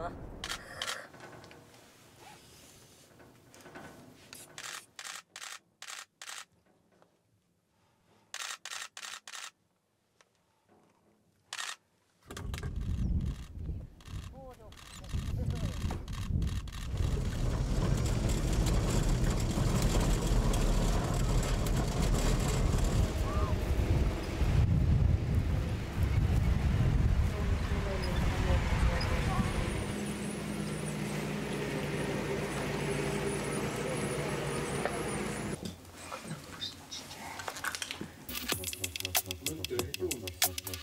走